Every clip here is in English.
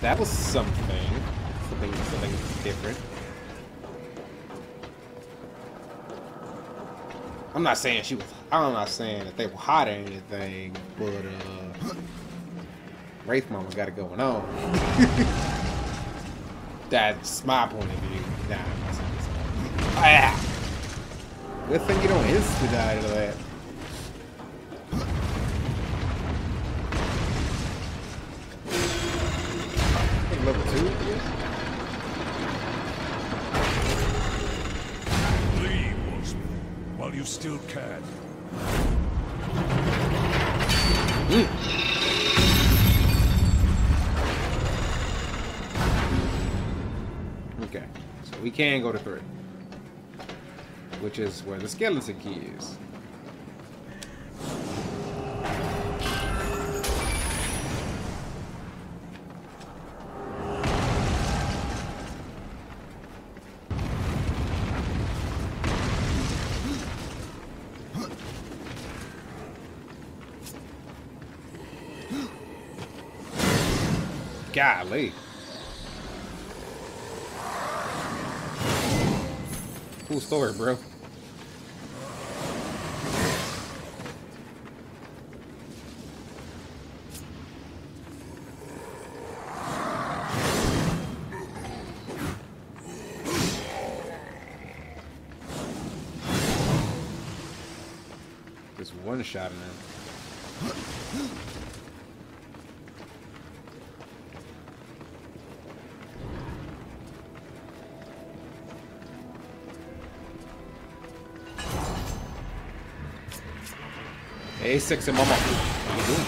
That was something. Something, something different. I'm not saying she was. I'm not saying that they were hot or anything, but uh, Wraith Mama's got it going on. That's my point of view. Nah, I'm not saying. Ah! Good thing you don't insta die to that. Level two? Yeah. Flee, Wolfsman, while you still can. Hmm. Okay, so we can go to three, which is where the skeleton key is. Golly. Cool story, bro. Just one shot in him. Hey, sexy mama. How you doing?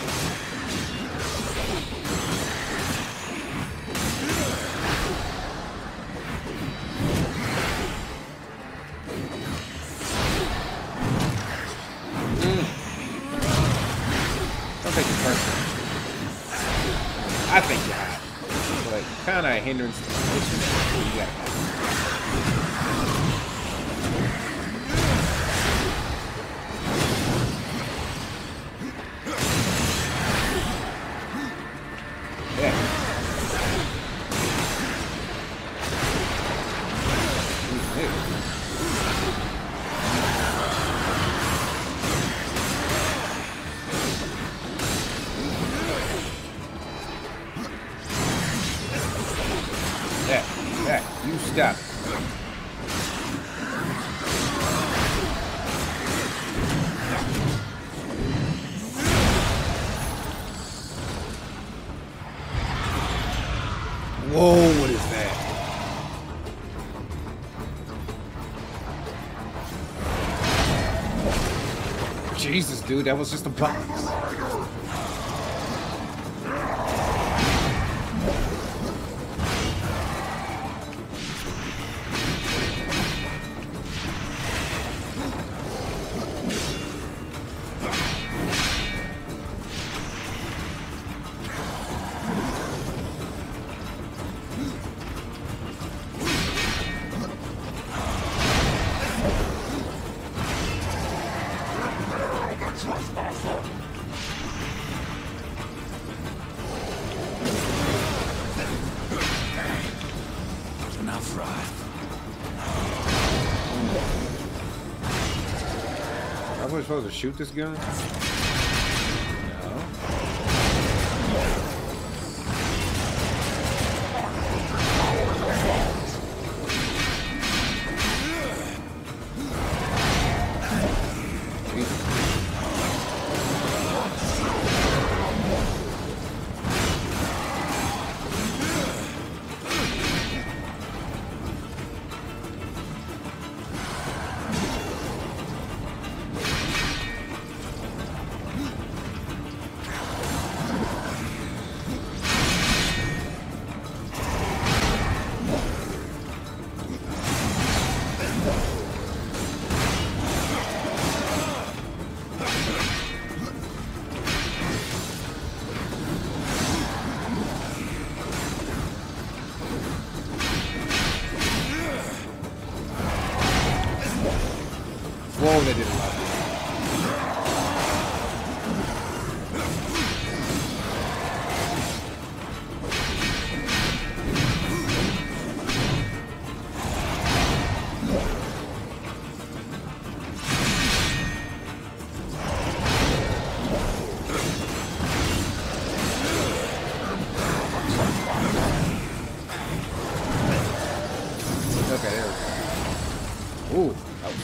Mm. Don't take it personal. I think you're. But kind of a hindrance to the situation. You gotta Jesus, dude, that was just a box. Supposed to shoot this gun?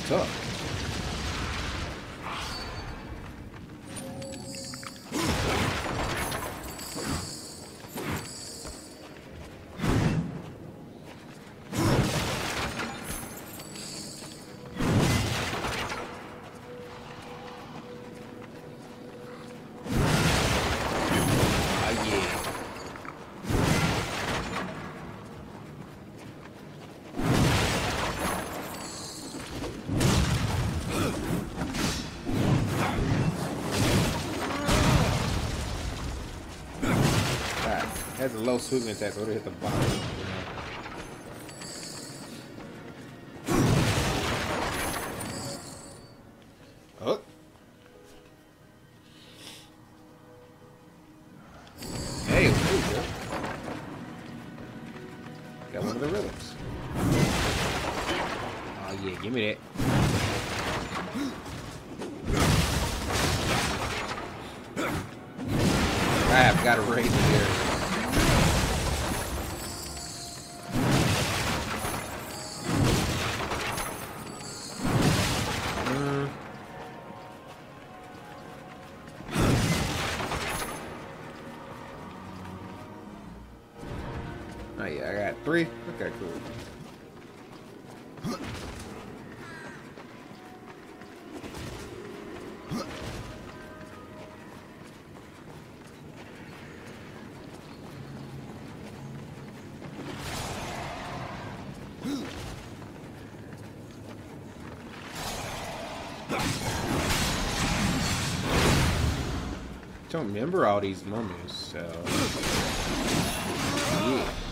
tough. Has a low sweeping attack, so it'll hit the bottom. Oh. Hey, there. Got one of the relics. Oh yeah, give me that. I have got a raid here. Don't remember all these mummies, so yeah.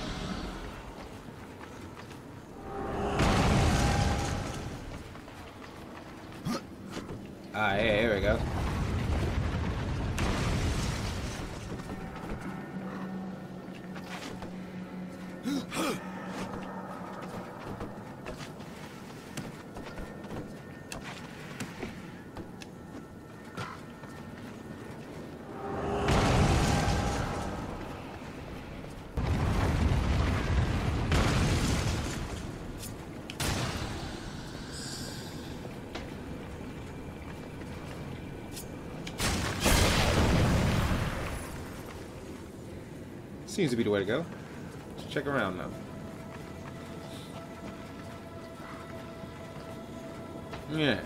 Seems to be the way to go. Let's check around now. Yeah,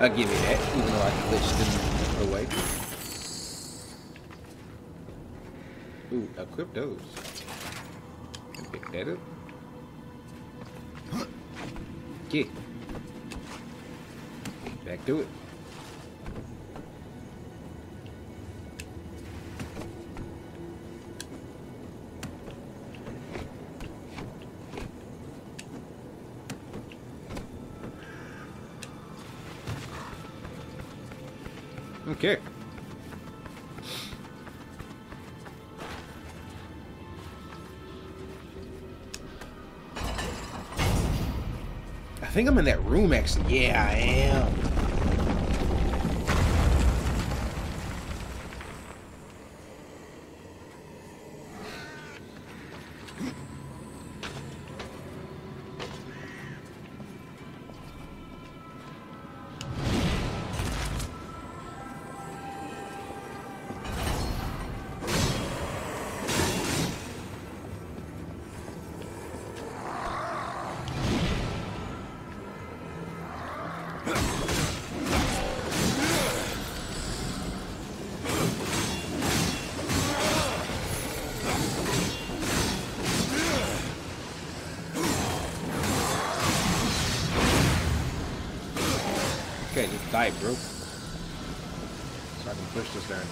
I'll give you that, even though I glitched them away. Ooh, equip those. And pick that up. Get. Back to it. Okay. I think I'm in that room actually. Yeah, I am. Okay, just die, bro. So I can push this there.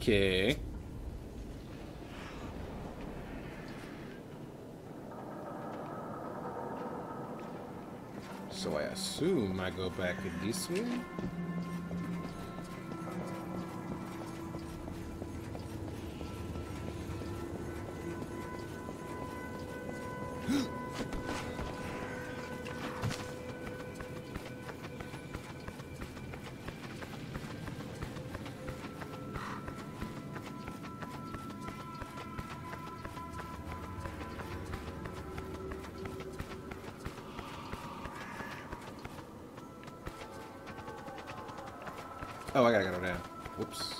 Okay. So I assume I go back this way? Oh, I gotta go down. Whoops.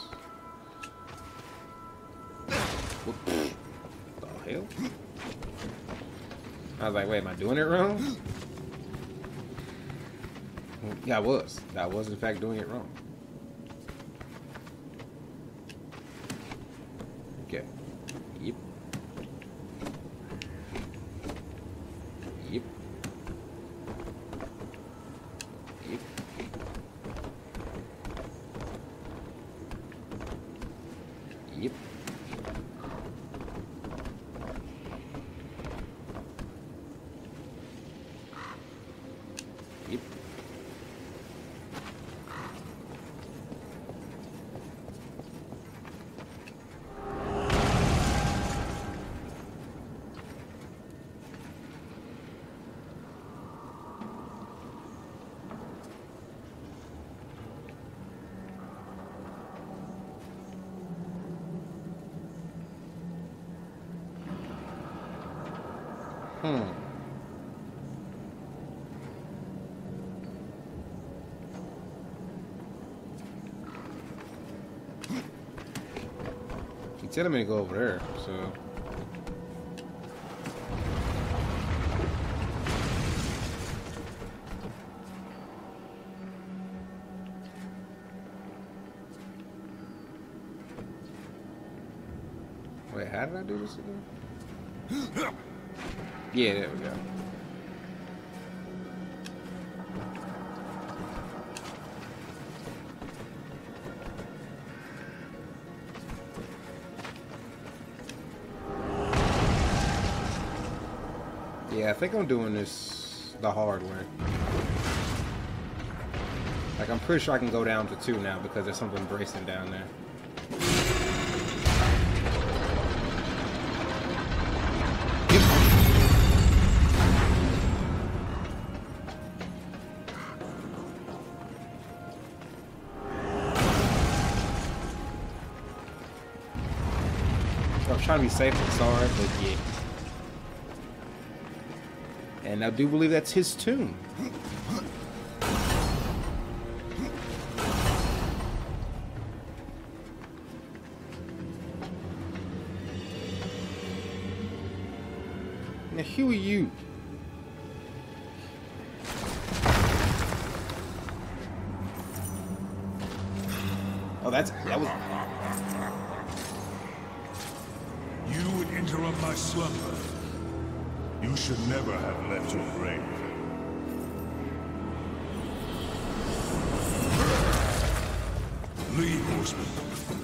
Whoop. The hell? I was like, wait, am I doing it wrong? Yeah, I was. I was, in fact, doing it wrong. Okay. Yep. Yep. Yep. Yep. Hmm. He telling me to go over there, so. Wait, how did I do this again? Yeah, there we go. Yeah, I think I'm doing this the hard way. Like, I'm pretty sure I can go down to two now because there's something bracing down there. Trying to be safe and sorry, but yeah. And I do believe that's his tune. Now, who are you? Oh, that's that was interrupt my slumber. You should never have left your grave. Leave, horseman,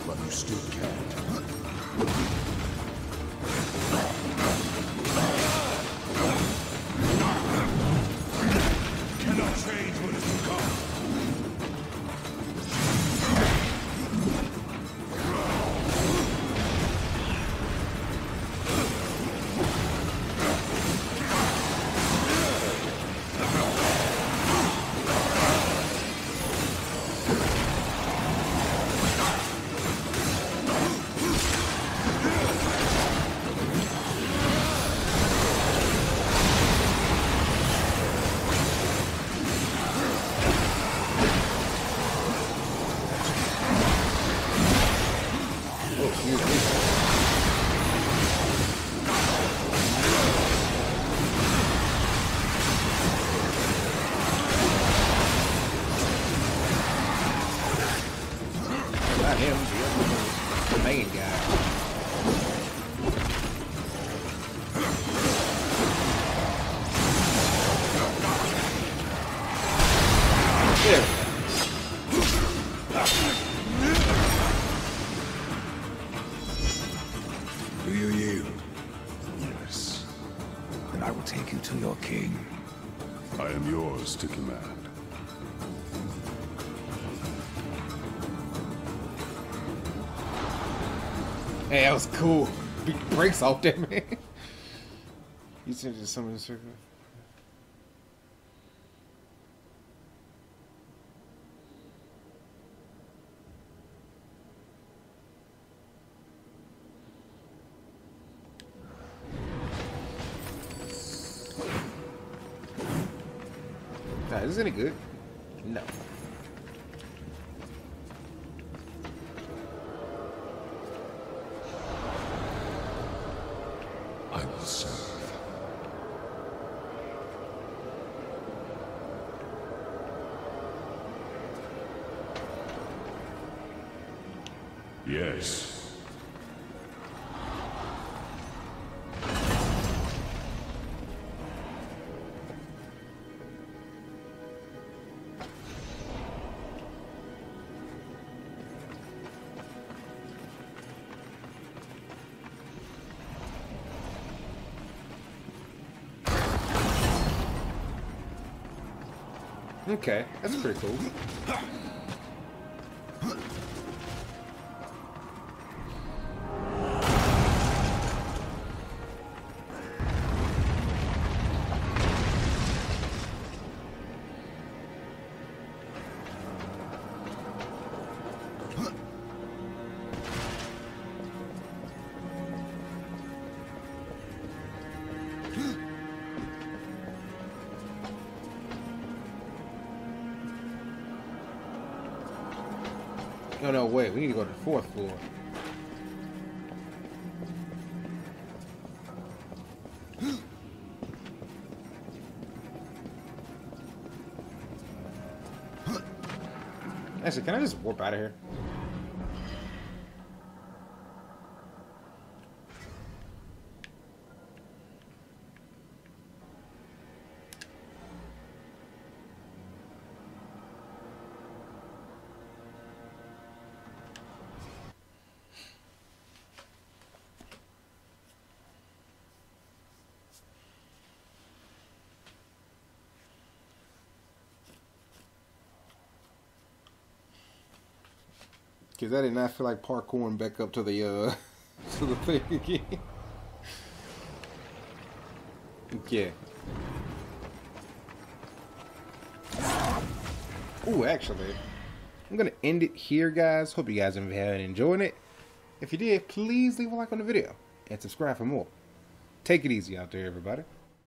while you still can. Hey, that was cool. Big breaks off there, man. You just some of the circle. Nah, is this any good? I will serve. Yes. Okay, that's pretty cool. No, no, wait. We need to go to the fourth floor. Actually, can I just warp out of here? Because I did not feel like parkouring back up to the, uh, to the thing again. yeah. Ooh, actually, I'm going to end it here, guys. Hope you guys have been enjoying it. If you did, please leave a like on the video and subscribe for more. Take it easy out there, everybody.